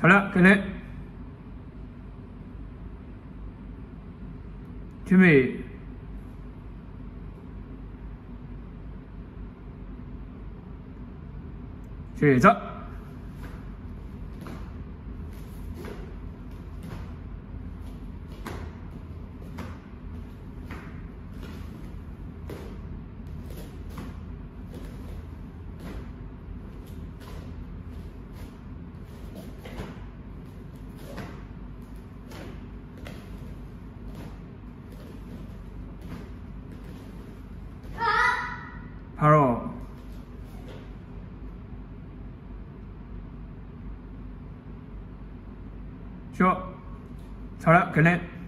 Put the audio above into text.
好了开始准备。选择今日、さらけね。